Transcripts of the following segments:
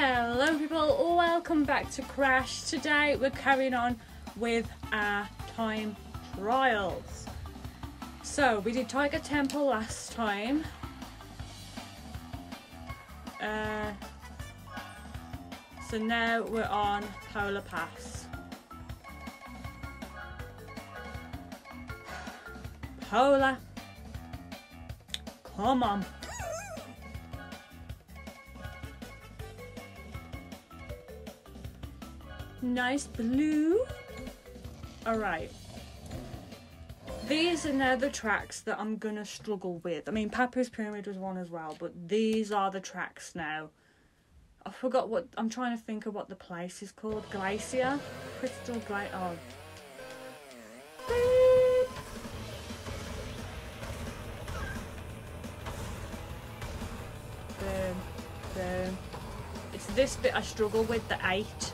Hello people, welcome back to Crash. Today we're carrying on with our time trials. So we did Tiger Temple last time. Uh, so now we're on Polar Pass. Polar. Come on. Nice blue. Alright. These are now the tracks that I'm gonna struggle with. I mean, Papu's Pyramid was one as well, but these are the tracks now. I forgot what I'm trying to think of what the place is called. Glacier, Crystal Glacier. Oh. Boom, boom. It's this bit I struggle with. The eight,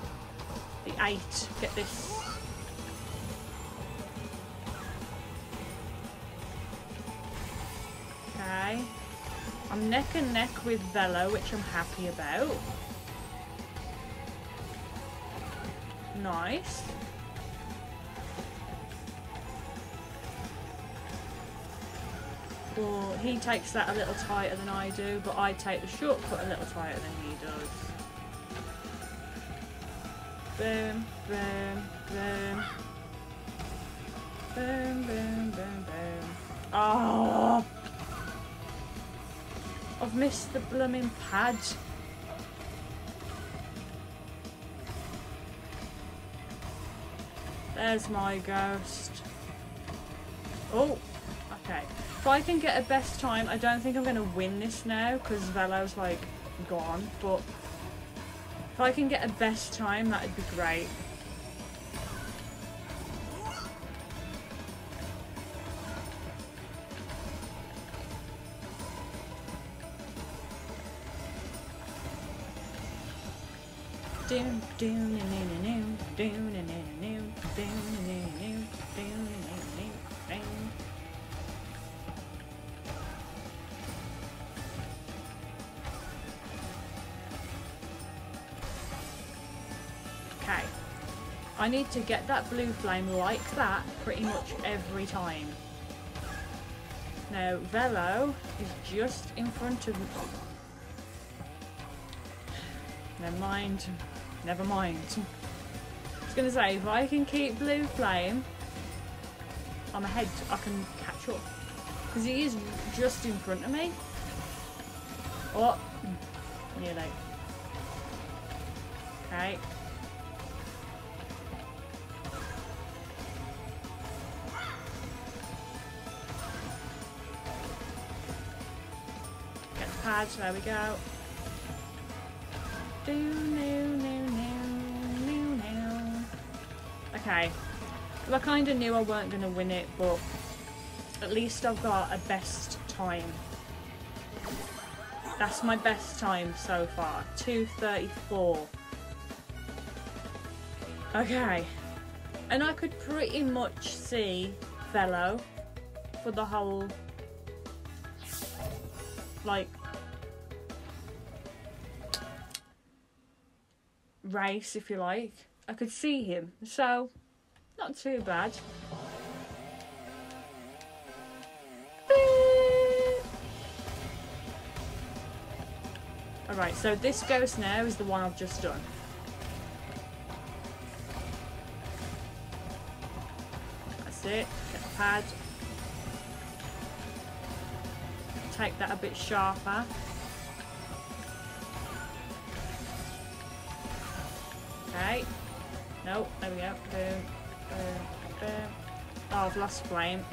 eight. Get this. Okay. I'm neck and neck with Velo, which I'm happy about. Nice. Well, he takes that a little tighter than I do, but I take the shortcut a little tighter than he does. Boom, boom, boom. Boom, boom, boom, boom. Oh! I've missed the blooming pad. There's my ghost. Oh, okay. If I can get a best time, I don't think I'm going to win this now because Velo's like gone, but if I can get a best time, that'd be great. Doom, doom, Okay. I need to get that blue flame like that pretty much every time. Now, Velo is just in front of me. Never mind. Never mind. I was going to say, if I can keep blue flame, I'm ahead. I can catch up. Because he is just in front of me. Oh, nearly. Okay. Pads, there we go. Do, no, no, no, no, no. Okay. Well, I kind of knew I weren't going to win it, but at least I've got a best time. That's my best time so far. 234. Okay. And I could pretty much see Velo for the whole like race if you like. I could see him. So not too bad. Alright, so this ghost now is the one I've just done. That's it. Get the pad. Take that a bit sharper. Okay. Nope, there we go. Boom, boom, boom. Oh, I've lost flame.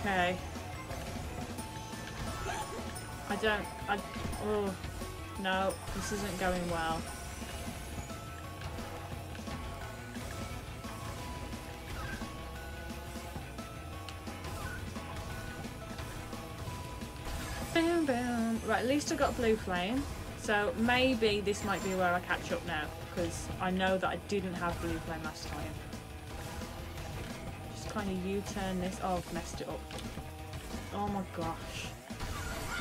Okay. I don't, I, oh, no, this isn't going well. Right, at least I got blue flame. So maybe this might be where I catch up now, because I know that I didn't have blue flame last time. Just kind of U-turn this. Oh, I've messed it up. Oh my gosh.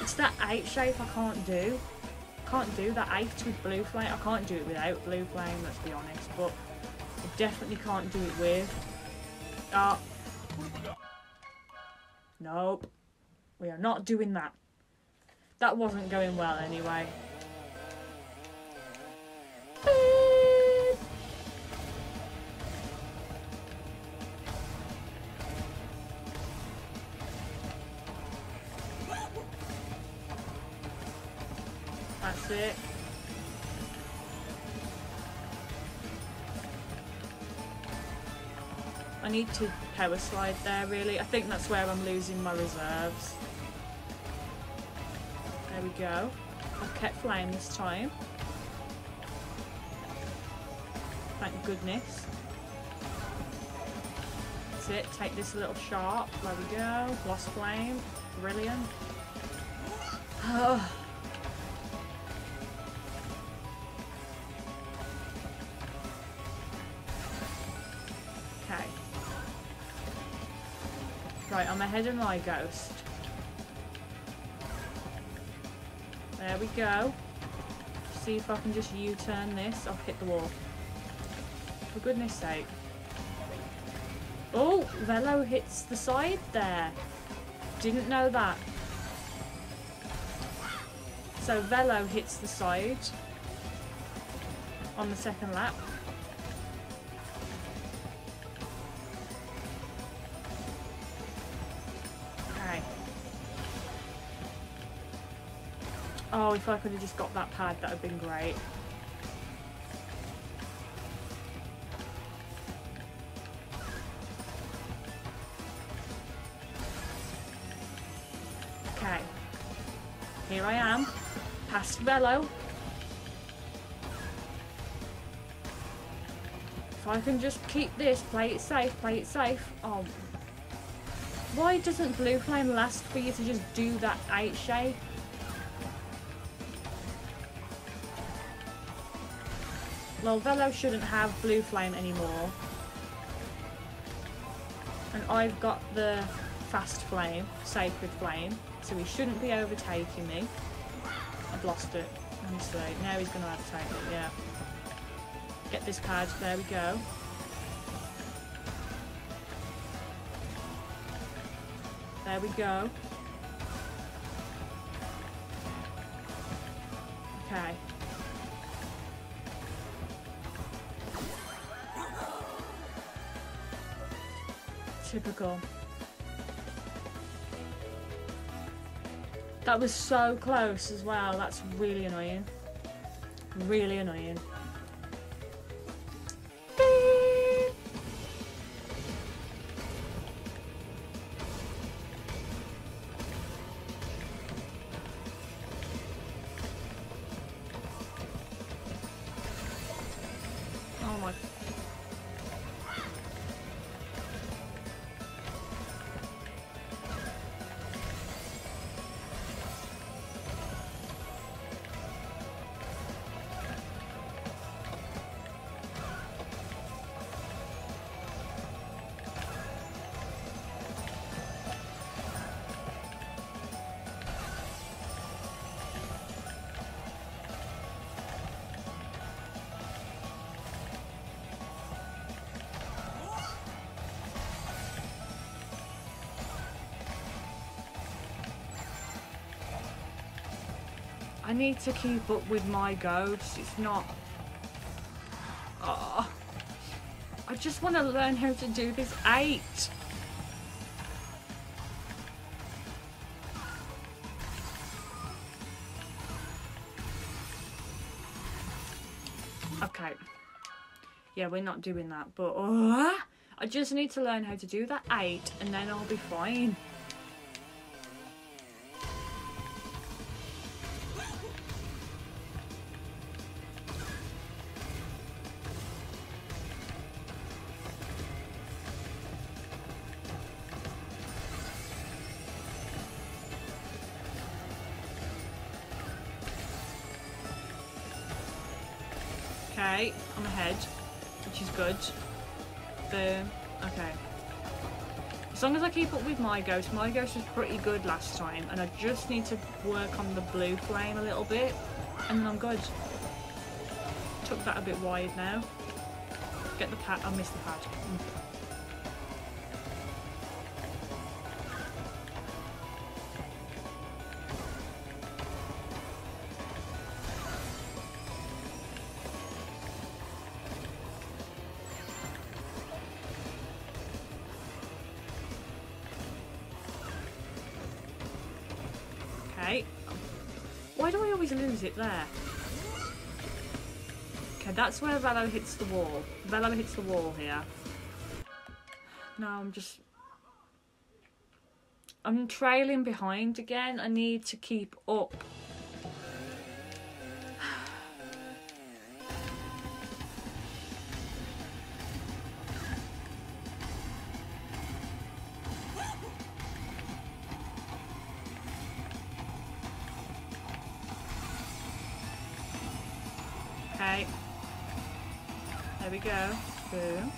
It's that 8 shape I can't do. Can't do that 8 with blue flame. I can't do it without blue flame, let's be honest. But I definitely can't do it with. Ah. Nope. We are not doing that. That wasn't going well anyway. That's it. I need to power slide there really. I think that's where I'm losing my reserves. There we go. I've kept flying this time. Thank goodness. That's it. Take this little sharp. There we go. Lost flame. Brilliant. Oh. Okay. Right, I'm ahead of my ghost. There we go. See if I can just U-turn this. I've hit the wall. For goodness sake. Oh, Velo hits the side there. Didn't know that. So Velo hits the side on the second lap. Oh, if I could have just got that pad, that would have been great. Okay. Here I am. Past Velo. If I can just keep this, play it safe, play it safe. Oh. Why doesn't Blue Flame last for you to just do that 8 shape? Well, shouldn't have Blue Flame anymore. And I've got the Fast Flame, Sacred Flame, so he shouldn't be overtaking me. I've lost it, honestly. Now he's going to overtake it, yeah. Get this pad, there we go. There we go. Okay. Typical. That was so close as well. That's really annoying. Really annoying. I need to keep up with my ghosts. It's not. Oh, I just want to learn how to do this eight. Okay. Yeah, we're not doing that, but uh, I just need to learn how to do that eight, and then I'll be fine. My ghost, my ghost was pretty good last time, and I just need to work on the blue flame a little bit, and then I'm good. Took that a bit wide now. Get the pad. I missed the pad. Mm. It there? Okay, that's where Velo hits the wall. Velo hits the wall here. No, I'm just... I'm trailing behind again. I need to keep up. Okay. There we go. Boom.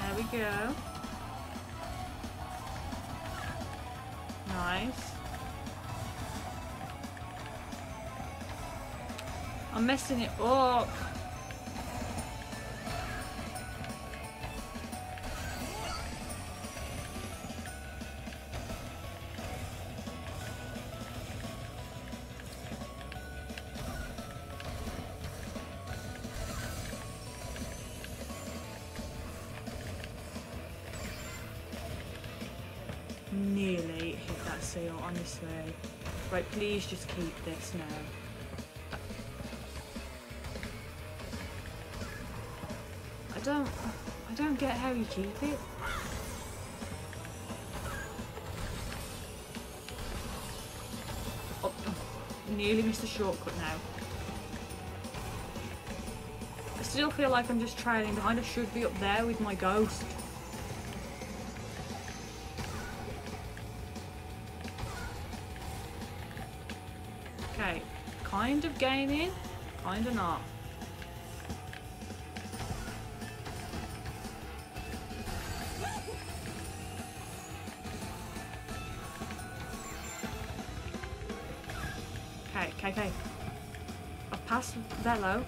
There we go. Nice. I'm messing it up. Nearly hit that seal, honestly. Right, please just keep this now. I don't, I don't get how you keep it. Oh, nearly missed a shortcut now. I still feel like I'm just trailing behind. I should be up there with my ghost. Gaining, kind of not. Okay, okay, okay. I've passed Velo.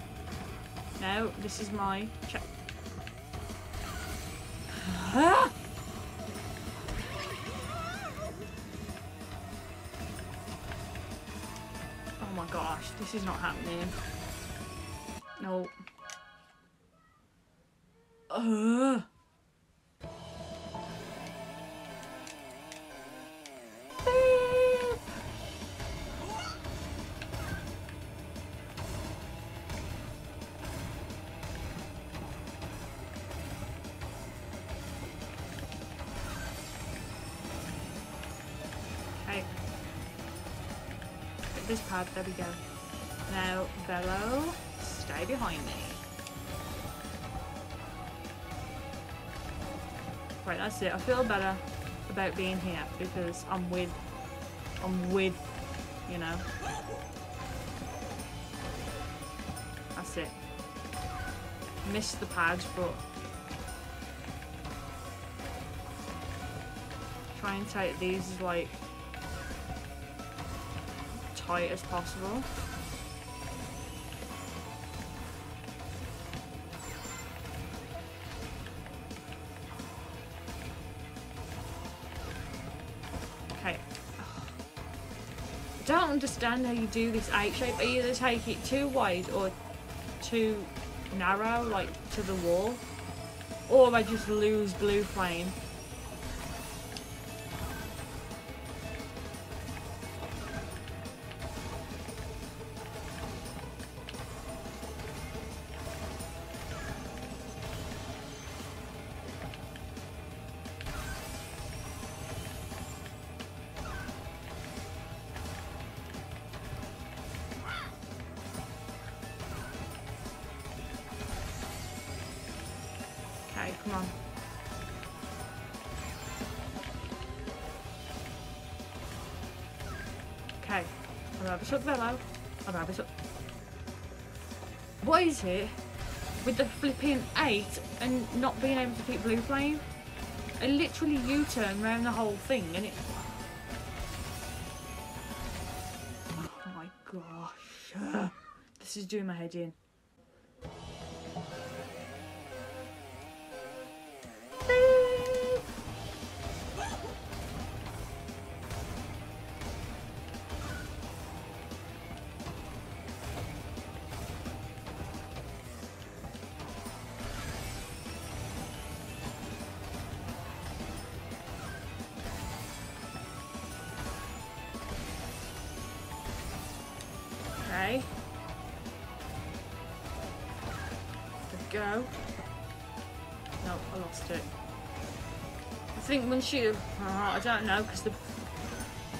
Now, this is my check. Ah! This is not happening. No. Ugh. This pad, there we go. Right, that's it. I feel better about being here because I'm with, I'm with, you know. That's it. Missed the pad, but try and take these as like tight as possible. Understand how you do this H shape. Either take it too wide or too narrow, like to the wall, or I just lose blue flame. I'll have a shot Velo. I'll shot. What is it with the flipping eight and not being able to keep blue flame. I literally U-turn around the whole thing and it. Oh my gosh. This is doing my head in. Oh, I don't know, because the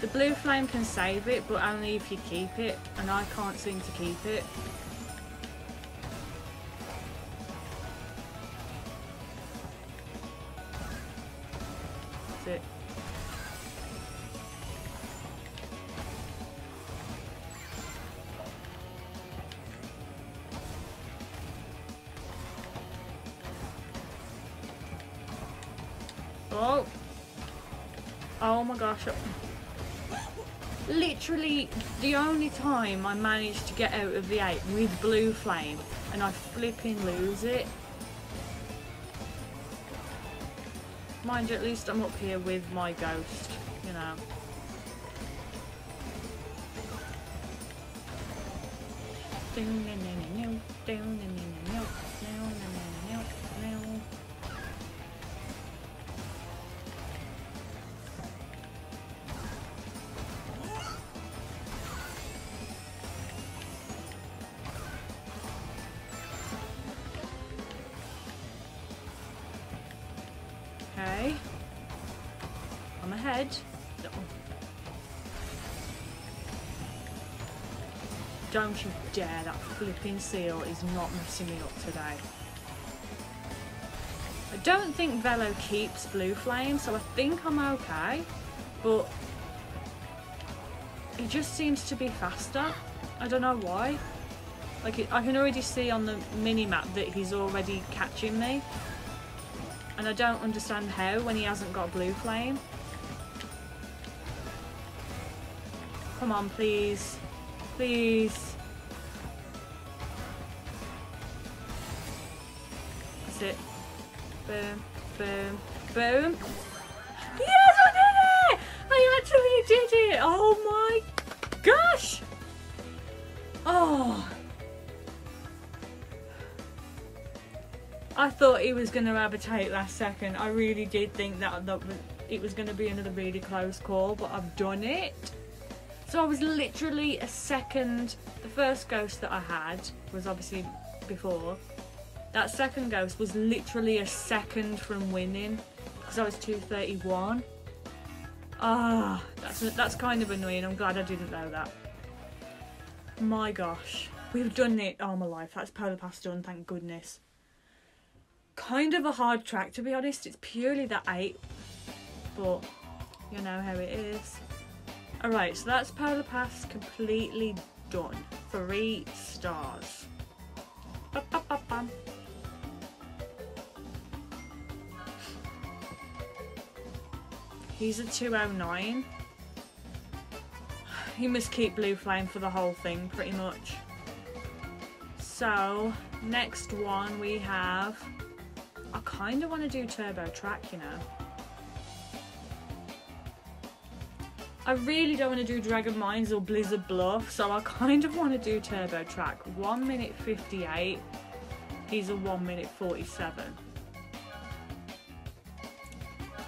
the blue flame can save it, but only if you keep it, and I can't seem to keep it. That's it. Oh my gosh. Literally the only time I managed to get out of the eight with blue flame and I flipping lose it. Mind you, at least I'm up here with my ghost, you know. No. Don't you dare, that flipping seal is not messing me up today. I don't think Velo keeps blue flame, so I think I'm okay, but he just seems to be faster. I don't know why. Like, it, I can already see on the mini-map that he's already catching me. And I don't understand how when he hasn't got blue flame. Come on, please. Please. That's it. Boom, boom, boom. Yes, I did it! I actually did it! Oh my gosh! Oh. I thought he was going to take last second. I really did think that, that it was going to be another really close call, but I've done it. So I was literally a second. The first ghost that I had was obviously before. That second ghost was literally a second from winning because I was 231. Ah, that's that's kind of annoying. I'm glad I didn't know that. My gosh, we've done it all my life. That's Polar Pass done, thank goodness kind of a hard track to be honest. It's purely the eight, but you know how it is. Alright, so that's Polar Pass completely done. Three stars. Ba -ba -ba He's a 209. He must keep Blue Flame for the whole thing, pretty much. So, next one we have I kind of want to do turbo track, you know. I really don't want to do Dragon Mines or Blizzard Bluff, so I kind of want to do turbo track. 1 minute 58, he's a 1 minute 47.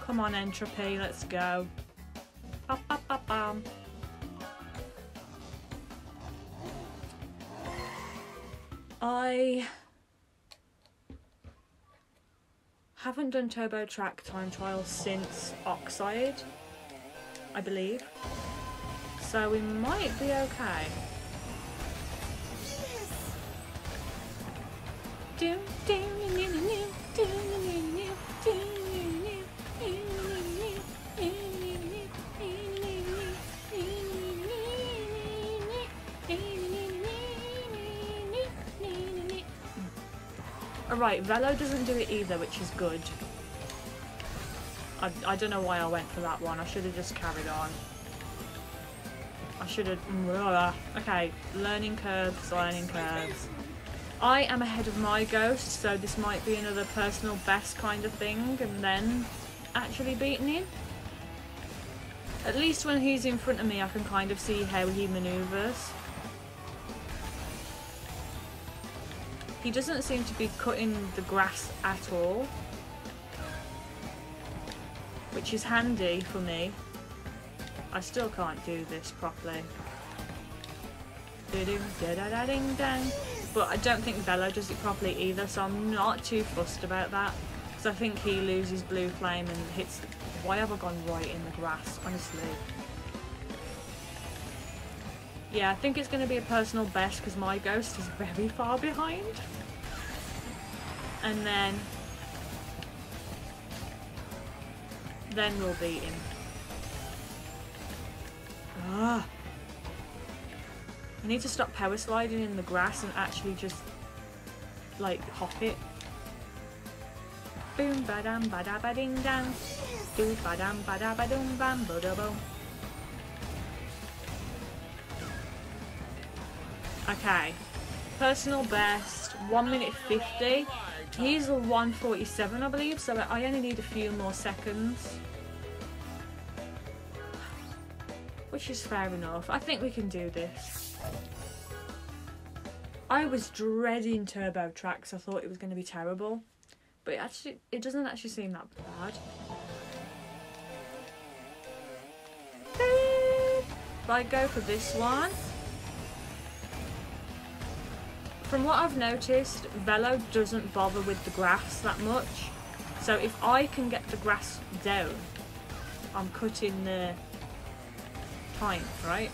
Come on, N. Tropy, let's go. Ba -ba -ba I haven't done Turbo Track time trial since Oxide, I believe. So we might be okay. Alright, Velo doesn't do it either, which is good. I, I don't know why I went for that one. I should have just carried on. I should have... Mm, okay, learning curves, learning curves. I am ahead of my ghost, so this might be another personal best kind of thing, and then actually beating him. At least when he's in front of me, I can kind of see how he manoeuvres. He doesn't seem to be cutting the grass at all. Which is handy for me. I still can't do this properly. But I don't think Velo does it properly either, so I'm not too fussed about that. Because I think he loses blue flame and hits... Why have I gone right in the grass, honestly? Yeah, I think it's going to be a personal best because my ghost is very far behind. And then... Then we'll beat him. Ah! I need to stop power sliding in the grass and actually just, like, hop it. Boom ba dam ba da ba ding dang. Do ba dam ba da ba dum bam ba boom. Okay. Personal best, 1 minute 50. He's a 147 I believe, so I only need a few more seconds. Which is fair enough. I think we can do this. I was dreading Turbo Tracks. I thought it was going to be terrible. But it actually, it doesn't actually seem that bad. If I go for this one, from what I've noticed, Velo doesn't bother with the grass that much. So if I can get the grass down, I'm cutting the time, right?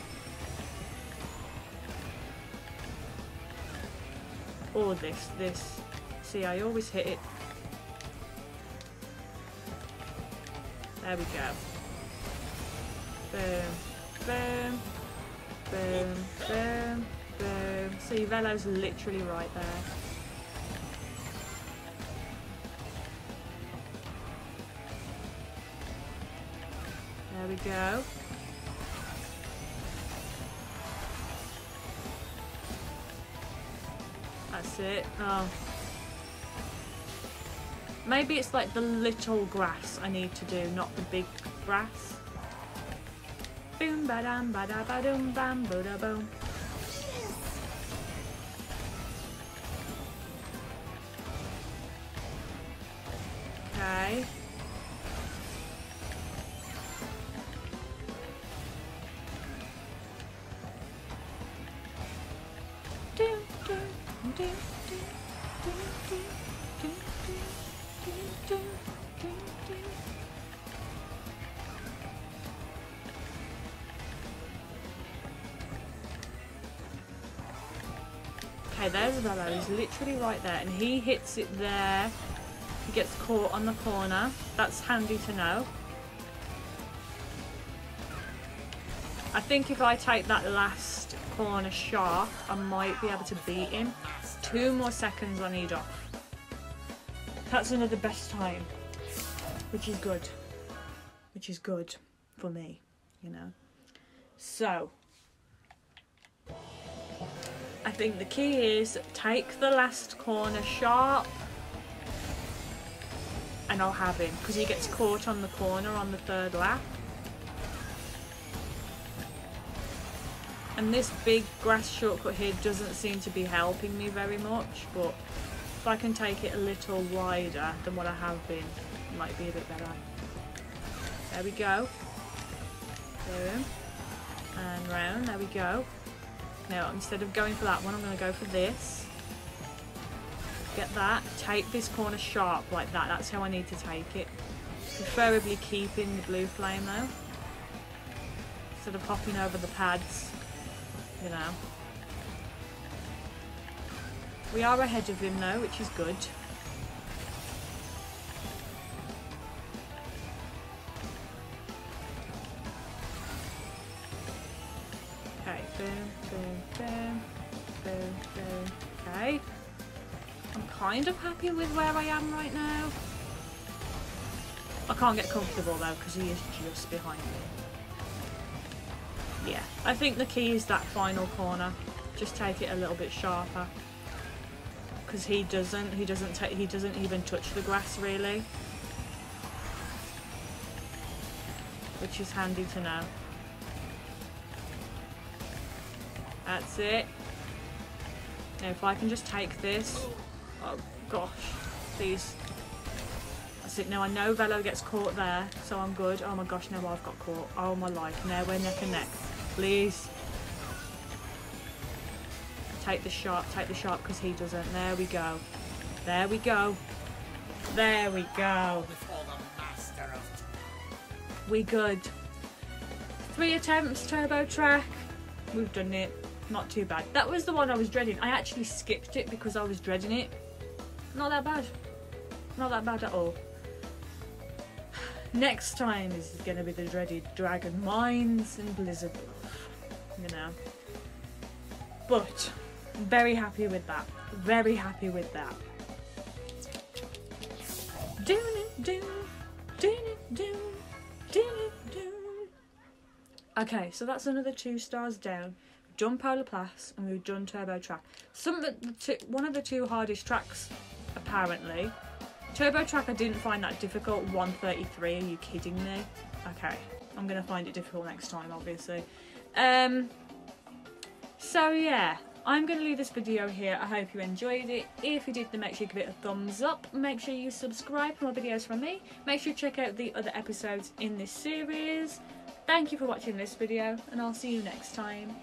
Or this, this. See, I always hit it. There we go. Boom, boom, boom, boom. Boom. See, Velo's literally right there. There we go. That's it. Oh. Maybe it's like the little grass I need to do, not the big grass. Boom ba dum ba da ba dum bam bo da boom. Okay. Okay, there's Velo. He's literally right there, and he hits it there he gets caught on the corner. That's handy to know. I think if I take that last corner sharp, I might be able to beat him. Two more seconds I need off. That's another best time. Which is good. Which is good for me, you know. So, I think the key is take the last corner sharp and I'll have him because he gets caught on the corner on the third lap. And this big grass shortcut here doesn't seem to be helping me very much, but if I can take it a little wider than what I have been, it might be a bit better. There we go. Boom. And round, there we go. Now, instead of going for that one, I'm going to go for this. Get that. Take this corner sharp like that. That's how I need to take it. Preferably keeping the blue flame though. Instead of hopping over the pads. You know. We are ahead of him though, which is good. Kind of happy with where I am right now. I can't get comfortable though because he is just behind me. Yeah, I think the key is that final corner. Just take it a little bit sharper. Because he doesn't, he doesn't take, he doesn't even touch the grass really. Which is handy to know. That's it. Now if I can just take this. Oh gosh, please. That's it. Now I know Velo gets caught there, so I'm good. Oh my gosh, now I've got caught. Oh my life. Now we're neck and neck. Please. Take the shot, take the shot because he doesn't. There we go. There we go. There we go. We good. Three attempts, turbo track. We've done it. Not too bad. That was the one I was dreading. I actually skipped it because I was dreading it. Not that bad. Not that bad at all. Next time is going to be the dreaded Dragon Mines and Blizzard. You know. But, very happy with that. Very happy with that. Doon it, doon, doon it, doon, doon it, doon. Okay, so that's another two stars down. We've done Pass and we've done Turbo Track. Some of the two, one of the two hardest tracks, apparently. Turbo Track I didn't find that difficult. 133, are you kidding me? Okay, I'm gonna find it difficult next time, obviously. Um. So yeah, I'm going to leave this video here. I hope you enjoyed it. If you did, then make sure you give it a thumbs up. Make sure you subscribe for more videos from me. Make sure you check out the other episodes in this series. Thank you for watching this video, and I'll see you next time.